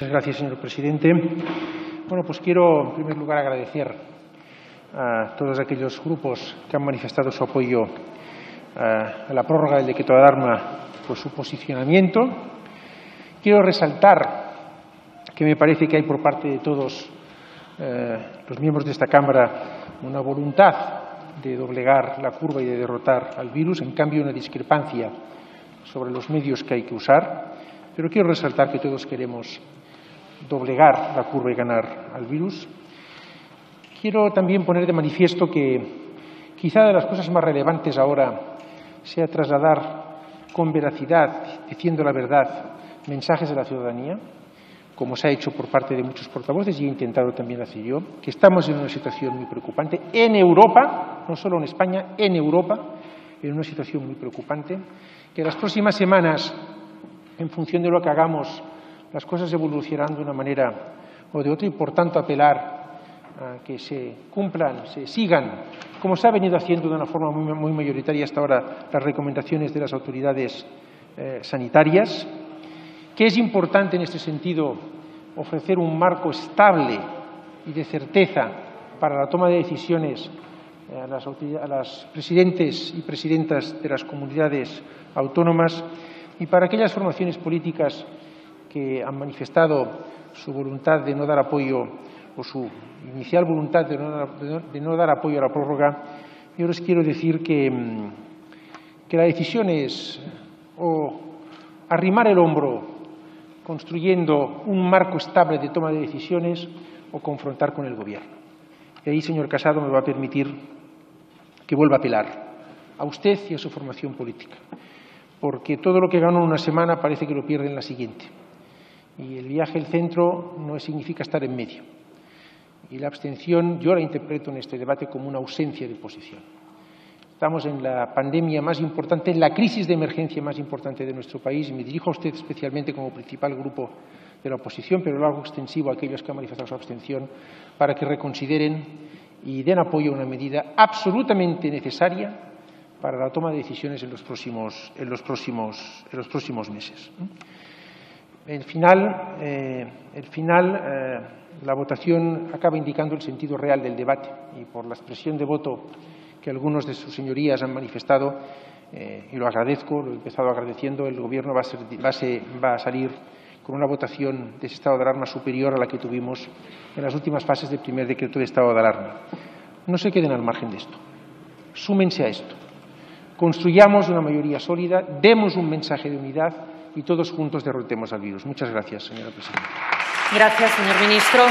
Muchas gracias, señor presidente. Bueno, pues quiero, en primer lugar, agradecer a todos aquellos grupos que han manifestado su apoyo a la prórroga del decreto de alarma por su posicionamiento. Quiero resaltar que me parece que hay por parte de todos eh, los miembros de esta Cámara una voluntad de doblegar la curva y de derrotar al virus, en cambio una discrepancia sobre los medios que hay que usar. Pero quiero resaltar que todos queremos doblegar la curva y ganar al virus. Quiero también poner de manifiesto que quizá de las cosas más relevantes ahora sea trasladar con veracidad, diciendo la verdad, mensajes de la ciudadanía, como se ha hecho por parte de muchos portavoces y he intentado también hacer yo, que estamos en una situación muy preocupante en Europa, no solo en España, en Europa, en una situación muy preocupante, que las próximas semanas, en función de lo que hagamos, las cosas evolucionarán de una manera o de otra y, por tanto, apelar a que se cumplan, se sigan, como se ha venido haciendo de una forma muy, mayoritaria hasta ahora, las recomendaciones de las autoridades eh, sanitarias, que es importante en este sentido ofrecer un marco estable y de certeza para la toma de decisiones eh, a las, a las presidentes y presidentas de las comunidades autónomas y para aquellas formaciones políticas que han manifestado su voluntad de no dar apoyo o su inicial voluntad de no, dar apoyo a la prórroga, yo les quiero decir que, mm, que la decisión es o arrimar el hombro construyendo un marco estable de toma de decisiones o confrontar con el Gobierno. Y ahí, señor Casado, me va a permitir que vuelva a apelar a usted y a su formación política, porque todo lo que ganó en una semana parece que lo pierde en la siguiente. Y el viaje al centro no significa estar en medio. Y la abstención yo la interpreto en este debate como una ausencia de posición. Estamos en la pandemia más importante, en la crisis de emergencia más importante de nuestro país y me dirijo a usted especialmente como principal grupo de la oposición, pero lo hago extensivo a aquellos que han manifestado su abstención para que reconsideren y den apoyo a una medida absolutamente necesaria para la toma de decisiones en los próximos, meses. El final, eh, el final eh, la votación acaba indicando el sentido real del debate y por la expresión de voto que algunos de sus señorías han manifestado, eh, y lo agradezco, lo he empezado agradeciendo, el Gobierno va a, va a salir con una votación de ese estado de alarma superior a la que tuvimos en las últimas fases del primer decreto de estado de alarma. No se queden al margen de esto. Súmense a esto. Construyamos una mayoría sólida, demos un mensaje de unidad y todos juntos derrotemos al virus. Muchas gracias, señora presidenta. Gracias, señor ministro.